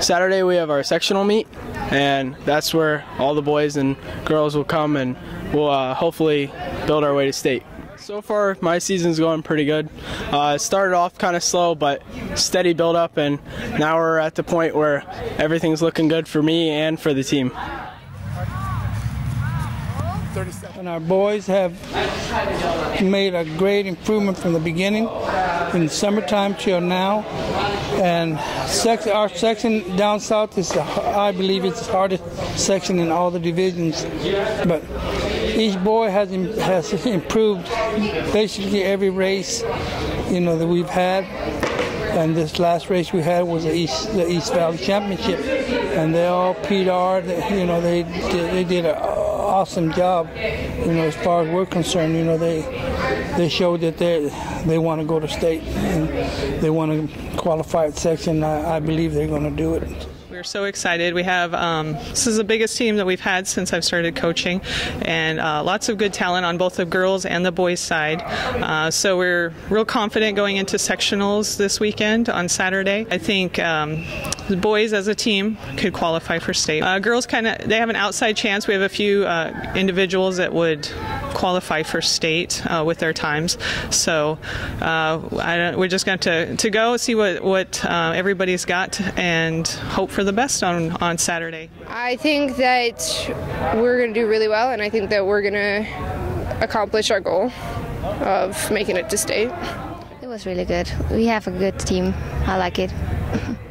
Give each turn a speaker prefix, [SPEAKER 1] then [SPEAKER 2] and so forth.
[SPEAKER 1] Saturday we have our sectional meet, and that's where all the boys and girls will come, and we'll uh, hopefully build our way to state. So far, my season's going pretty good. Uh, started off kind of slow, but steady build up, and now we're at the point where everything's looking good for me and for the team.
[SPEAKER 2] And our boys have made a great improvement from the beginning in summertime till now. And sec- our section down south is, I believe, it's the hardest section in all the divisions. But each boy has has improved basically every race, you know, that we've had. And this last race we had was the East the East Valley Championship, and they all PR'd. You know, they did, they did an awesome job. You know, as far as we're concerned, you know, they they showed that they they want to go to state and they want to qualify at section. I, I believe they're going to do it.
[SPEAKER 3] We're so excited. We have um, this is the biggest team that we've had since I've started coaching, and uh, lots of good talent on both the girls and the boys side. Uh, so we're real confident going into sectionals this weekend on Saturday. I think um, the boys as a team could qualify for state. Uh, girls kind of they have an outside chance. We have a few uh, individuals that would qualify for state uh, with their times. So uh, I don't, we're just going to to go see what what uh, everybody's got and hope for the best on on Saturday.
[SPEAKER 4] I think that we're going to do really well, and I think that we're going to accomplish our goal of making it to state.
[SPEAKER 5] It was really good. We have a good team. I like it.
[SPEAKER 6] Hey, go!